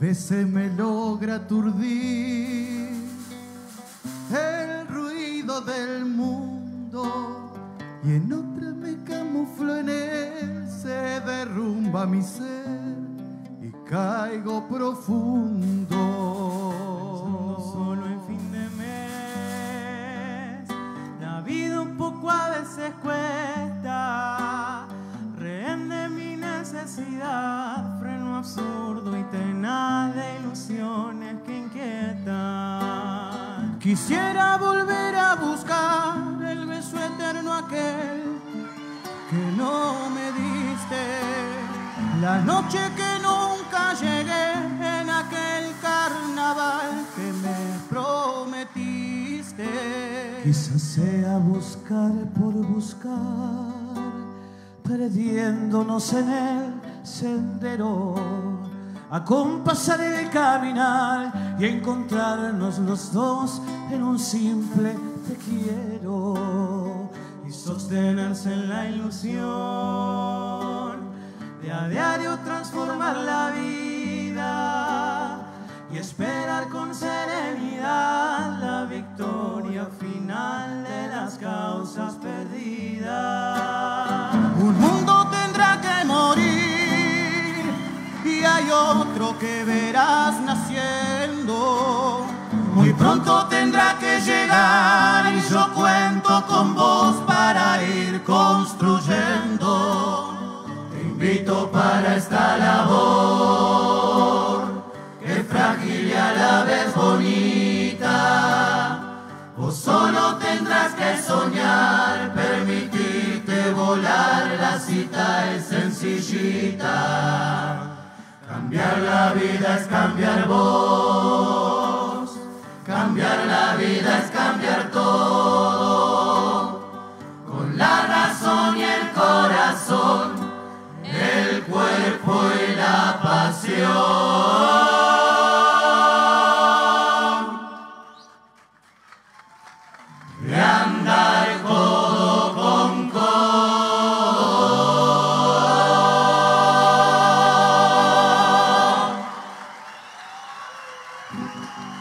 veces me logra aturdir el ruido del mundo y en otra me camuflo en él, se derrumba mi ser y caigo profundo. Solo en fin de mes, la vida un poco a veces cuesta, rehén de mi necesidad, freno absurdo y tenaz que inquietan. Quisiera volver a buscar el beso eterno aquel que no me diste, la noche que nunca llegué en aquel carnaval que me prometiste. Quizás sea buscar por buscar, perdiéndonos en el sendero, acompasar el caminar y encontrarnos los dos en un simple te quiero y sostenerse en la ilusión de a diario transformar la vida y esperar con serenidad la victoria final de las causas perdidas. Un hay otro que verás naciendo. Muy pronto tendrá que llegar y yo cuento con vos para ir construyendo. Te invito para esta labor, que frágil y a la vez bonita. Vos solo tendrás que soñar, permitirte volar, la cita es sencillita. Cambiar la vida es cambiar vos, Música